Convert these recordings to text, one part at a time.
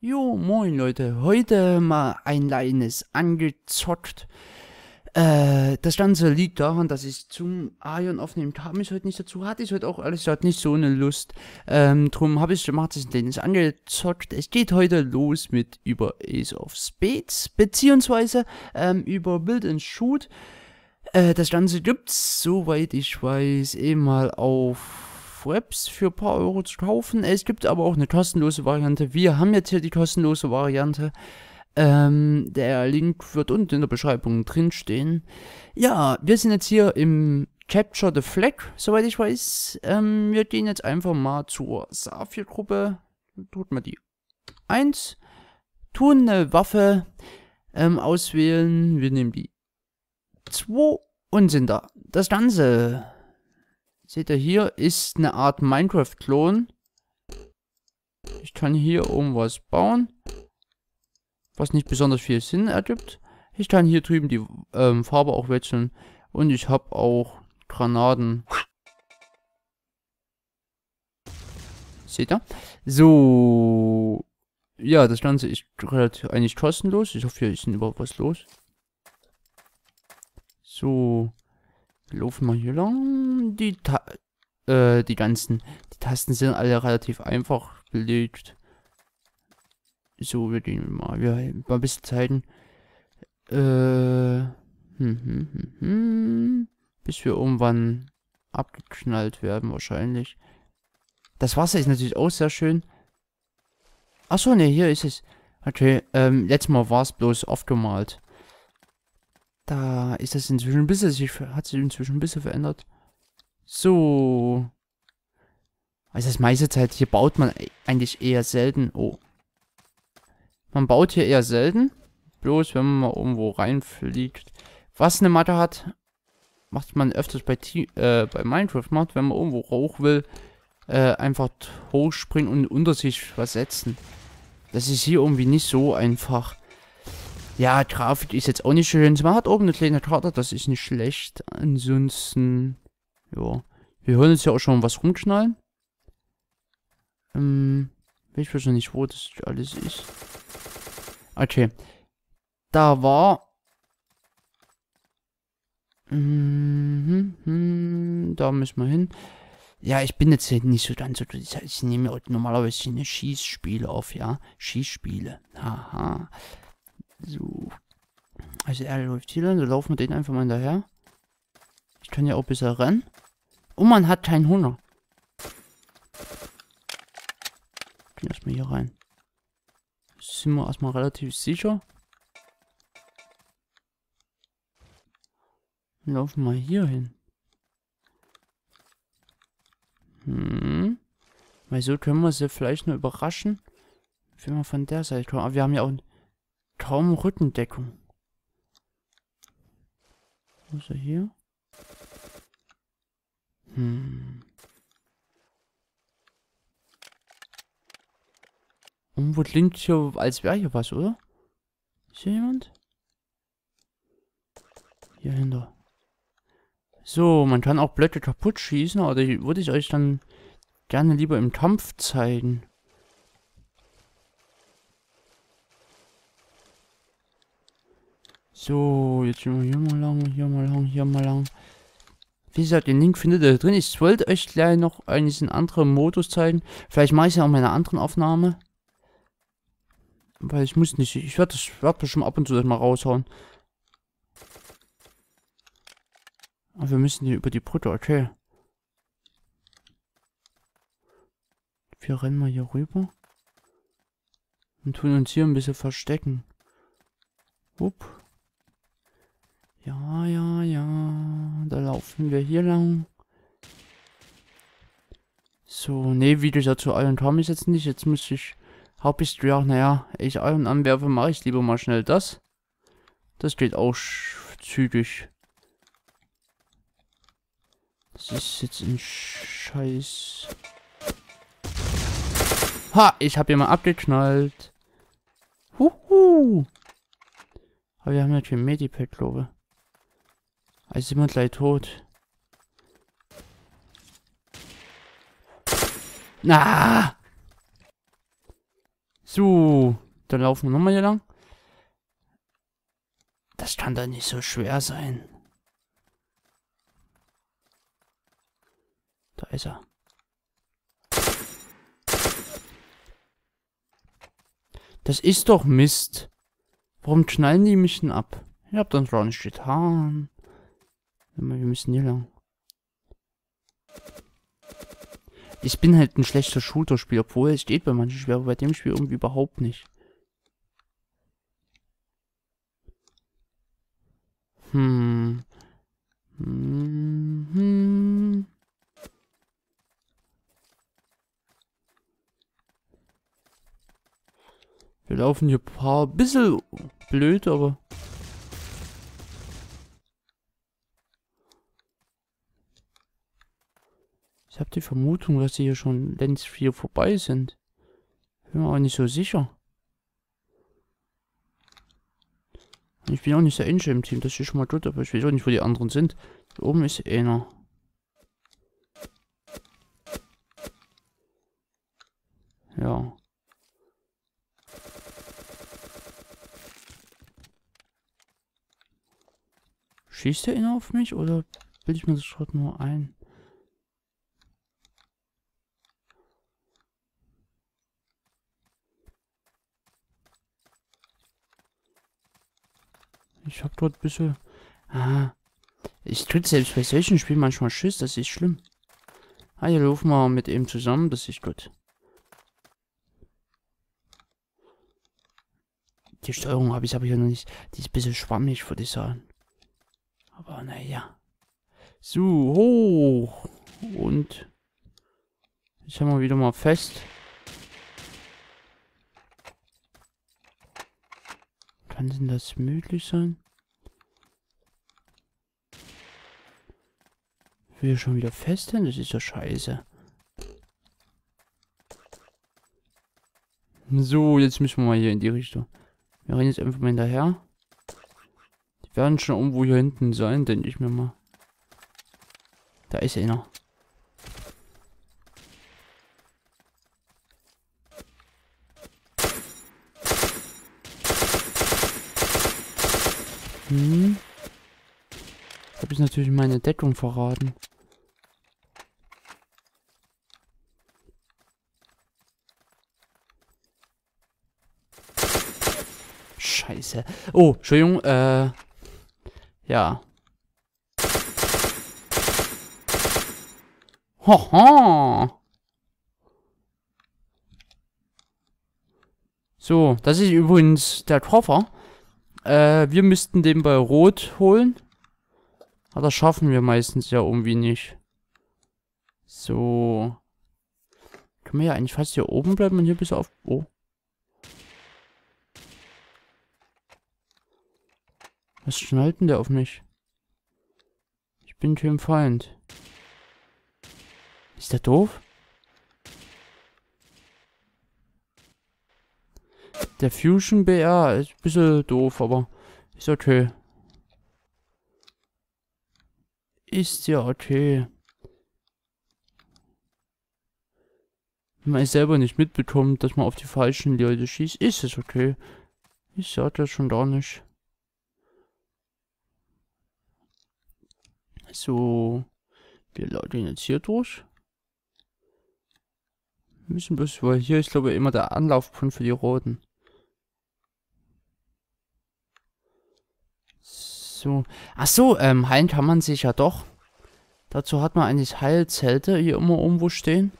Jo, moin Leute. Heute mal ein kleines angezockt. Äh, das Ganze liegt daran, dass ich zum Ion aufnehmen kam ich heute nicht dazu. Hatte ich heute auch ehrlich gesagt nicht so eine Lust. Ähm, drum habe ich gemacht, dass ich den ist angezockt. Es geht heute los mit über Ace of Spades, beziehungsweise ähm, über Build and Shoot. Äh, das Ganze gibt's, soweit ich weiß, eben mal auf Webs für ein paar Euro zu kaufen. Es gibt aber auch eine kostenlose Variante. Wir haben jetzt hier die kostenlose Variante. Ähm, der Link wird unten in der Beschreibung drin stehen. Ja, wir sind jetzt hier im Capture the Flag, soweit ich weiß. Ähm, wir gehen jetzt einfach mal zur Saphir-Gruppe. Tut mal die 1. Tun eine Waffe ähm, auswählen. Wir nehmen die 2 und sind da. Das Ganze Seht ihr hier, ist eine Art Minecraft-Klon. Ich kann hier irgendwas bauen, was nicht besonders viel Sinn ergibt. Ich kann hier drüben die ähm, Farbe auch wechseln und ich habe auch Granaten. Seht ihr? So. Ja, das Ganze ist relativ eigentlich kostenlos. Ich hoffe, hier ist überhaupt was los. So. Laufen wir hier lang. Die, Ta äh, die ganzen, die Tasten sind alle relativ einfach belegt. So, wir gehen mal, wir haben ein bisschen Zeiten. Äh, hm, hm, hm, hm, bis wir irgendwann abgeknallt werden, wahrscheinlich. Das Wasser ist natürlich auch sehr schön. Achso, ne, hier ist es. Okay, ähm, letztes Mal war es bloß aufgemalt. Da ist das inzwischen ein bisschen, sich, hat sich inzwischen ein bisschen verändert. So. Also das meiste Zeit, hier baut man eigentlich eher selten. Oh. Man baut hier eher selten. Bloß, wenn man mal irgendwo reinfliegt. Was eine Matte hat, macht man öfters bei, T äh, bei Minecraft. Macht, wenn man irgendwo hoch will, äh, einfach hochspringen und unter sich was setzen. Das ist hier irgendwie nicht so einfach. Ja, Grafik ist jetzt auch nicht schön. Man hat oben eine kleine Karte, das ist nicht schlecht. Ansonsten, ja. Wir hören uns ja auch schon was rumknallen. Ähm, ich weiß noch nicht, wo das alles ist. Okay. Da war... Mhm, mhm, da müssen wir hin. Ja, ich bin jetzt nicht so ganz so... Ich nehme normalerweise eine Schießspiele auf, ja. Schießspiele. Haha. So. Also er läuft hier lang, da laufen wir den einfach mal hinterher. Ich kann ja auch besser rennen. Und man hat keinen Hunger. Gehen erstmal hier rein. Sind wir erstmal relativ sicher. Laufen wir hier hin. Hm. Weil so können wir sie vielleicht nur überraschen, wenn wir von der Seite kommen. Aber wir haben ja auch kaum Rückendeckung. Wo ist er hier? Hm. Irgendwo klingt hier, als wäre hier was, oder? Ist hier jemand? Hier hinter. So, man kann auch Blöcke kaputt schießen, aber die würde ich euch dann gerne lieber im Kampf zeigen. So, jetzt gehen wir hier mal lang, hier mal lang, hier mal lang. Wie gesagt, den Link findet ihr drin. Ich wollte euch gleich noch einen anderen Modus zeigen. Vielleicht mache ich ja auch meine anderen Aufnahme. Weil ich muss nicht, ich werde das, werd bestimmt ab und zu das mal raushauen. Aber wir müssen hier über die Brücke, okay. Wir rennen mal hier rüber. Und tun uns hier ein bisschen verstecken. Upp. Ja, ja, ja. Da laufen wir hier lang. So, ne, gesagt, zu Iron kam ich jetzt nicht. Jetzt muss ich... Ich, ja, naja, ich Iron anwerfe, mache ich lieber mal schnell das. Das geht auch zügig. Das ist jetzt ein Scheiß... Ha, ich habe hier mal abgeknallt. Huhu. Aber wir haben ja kein Medipack, glaube. Also sind wir gleich tot. Na! So, dann laufen wir nochmal hier lang. Das kann doch nicht so schwer sein. Da ist er. Das ist doch Mist. Warum knallen die mich denn ab? Ich hab dann gar nicht getan. Wir müssen hier lang. Ich bin halt ein schlechter Shooter-Spieler, obwohl es steht bei manchen Spielen, aber bei dem Spiel irgendwie überhaupt nicht. Hm. Hm. Wir laufen hier ein paar bisschen blöd, aber Ich habe die Vermutung, dass sie hier schon längst vier vorbei sind. Bin mir auch nicht so sicher. Ich bin auch nicht der Engine im Team, das ist schon mal gut, aber ich weiß auch nicht, wo die anderen sind. Da oben ist einer. Ja. Schießt der einer auf mich oder will ich mir das gerade nur ein? Ich hab dort ein bisschen... Ah. Ich krieg selbst bei solchen Spielen manchmal Schiss, das ist schlimm. Ah, hier laufen wir mit ihm zusammen, das ist gut. Die Steuerung habe ich aber hier noch nicht. Die ist ein bisschen schwammig, würde ich sagen. Aber naja. So, hoch. Und jetzt haben wir wieder mal fest. Kann denn das möglich sein? Wir schon wieder fest hin? Das ist ja scheiße. So, jetzt müssen wir mal hier in die Richtung. Wir rennen jetzt einfach mal hinterher. Die werden schon irgendwo hier hinten sein, denke ich mir mal. Da ist einer. Hm. Habe ich natürlich meine Deckung verraten. Scheiße. Oh, Entschuldigung, äh. Ja. Hoho. So, das ist übrigens der Koffer. Äh, wir müssten den bei Rot holen. Aber das schaffen wir meistens ja irgendwie nicht. So. Können wir ja eigentlich fast hier oben bleiben und hier bis auf... Oh. Was schnallt denn der auf mich? Ich bin Tim Feind. Ist der doof? Der Fusion BR ist ein bisschen doof, aber ist okay. Ist ja okay. Wenn man es selber nicht mitbekommt, dass man auf die falschen Leute schießt, ist es okay. Ich sag das schon gar nicht. So, wir laden jetzt hier durch. Müssen bloß, weil hier ist glaube ich immer der Anlaufpunkt für die Roten. So. Ach so, ähm, heilen kann man sich ja doch. Dazu hat man eigentlich Heilzelte hier immer irgendwo stehen.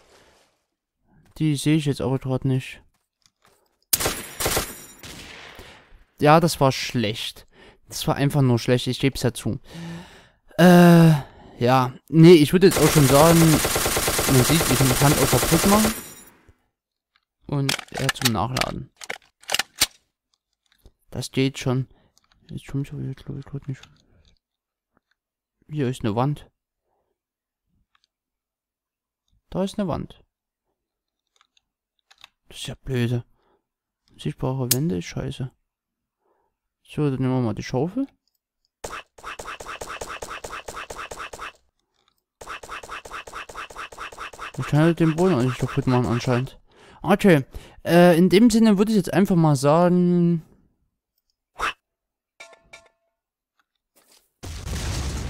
Die sehe ich jetzt aber gerade nicht. Ja, das war schlecht. Das war einfach nur schlecht, ich gebe es ja zu. Äh, ja. Nee, ich würde jetzt auch schon sagen, man sieht, ich kann auch kaputt machen. Und er zum Nachladen. Das geht schon. Jetzt ich aber jetzt glaube ich gerade nicht. Hier ist eine Wand. Da ist eine Wand. Das ist ja blöde. Sichtbare Wände ist scheiße. So, dann nehmen wir mal die Schaufel. Ich kann halt den Boden nicht kaputt machen anscheinend. Okay. Äh, in dem Sinne würde ich jetzt einfach mal sagen.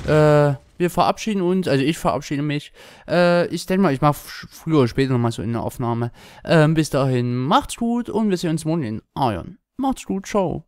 Äh, wir verabschieden uns, also ich verabschiede mich. Äh, ich denke mal, ich mache früher oder später nochmal so eine Aufnahme. Äh, bis dahin, macht's gut und wir sehen uns morgen in Iron. Macht's gut, ciao.